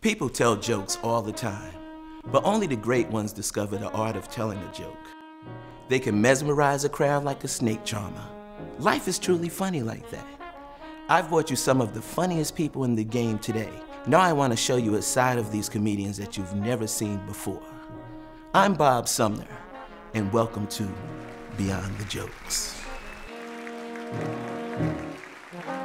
People tell jokes all the time, but only the great ones discover the art of telling a joke. They can mesmerize a crowd like a snake charmer. Life is truly funny like that. I've brought you some of the funniest people in the game today. Now I want to show you a side of these comedians that you've never seen before. I'm Bob Sumner, and welcome to Beyond the Jokes.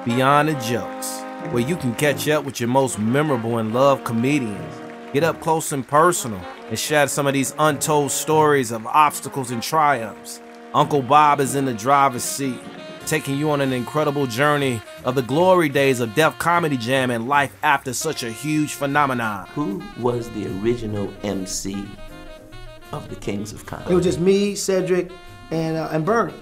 Beyond the Jokes, where you can catch up with your most memorable and loved comedians, get up close and personal, and share some of these untold stories of obstacles and triumphs. Uncle Bob is in the driver's seat, taking you on an incredible journey of the glory days of Def Comedy Jam and life after such a huge phenomenon. Who was the original MC of the Kings of Comedy? It was just me, Cedric, and uh, and Bernie.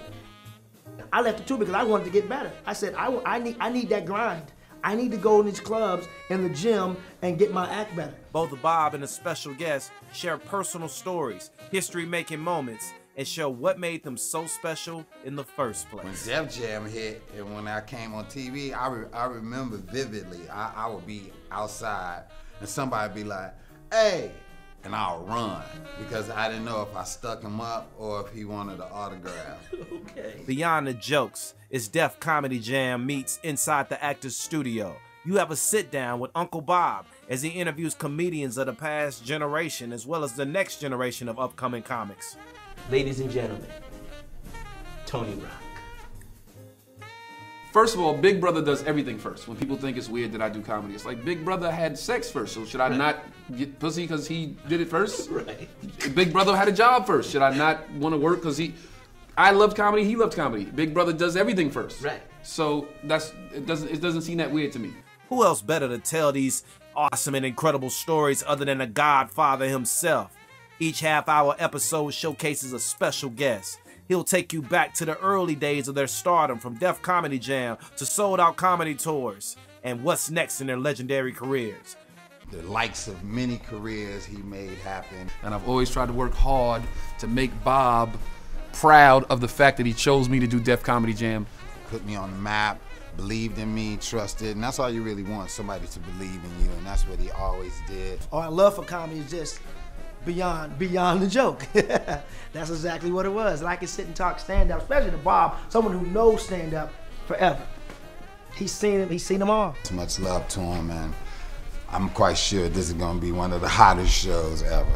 I left the tour because I wanted to get better. I said I, I need I need that grind. I need to go in these clubs and the gym and get my act better. Both Bob and a special guest share personal stories, history making moments, and show what made them so special in the first place. When place. Def Jam hit and when I came on TV, I, re- I remember vividly. I, I would be outside and somebody would be like, hey, and I'll run because I didn't know if I stuck him up or if he wanted an autograph. okay. Beyond the Jokes it's Def Comedy Jam meets Inside the Actor's Studio. You have a sit down with Uncle Bob as he interviews comedians of the past generation as well as the next generation of upcoming comics. Ladies and gentlemen, Tony Rock. First of all, Big Brother does everything first. When people think it's weird that I do comedy, it's like Big Brother had sex first. So should I not get pussy because he did it first? Right. Big Brother had a job first. Should I not want to work because he? I loved comedy. He loved comedy. Big Brother does everything first. Right. So that's it. Doesn't it doesn't seem that weird to me. Who else better to tell these awesome and incredible stories other than the Godfather himself? Each half hour episode showcases a special guest. He'll take you back to the early days of their stardom from Def Comedy Jam to sold out comedy tours and what's next in their legendary careers. the likes of many careers he made happen. And I've always tried to work hard to make Bob proud of the fact that he chose me to do Def Comedy Jam. Put me on the map, believed in me, trusted, and that's all you really want, somebody to believe in you, and that's what he always did. Our love for comedy is just beyond beyond the joke. That's exactly what it was. And I can sit and talk stand up, especially to Bob, someone who knows stand up forever. He's seen him. He's seen them all. Much love to him, and I'm quite sure this is gonna be one of the hottest shows ever.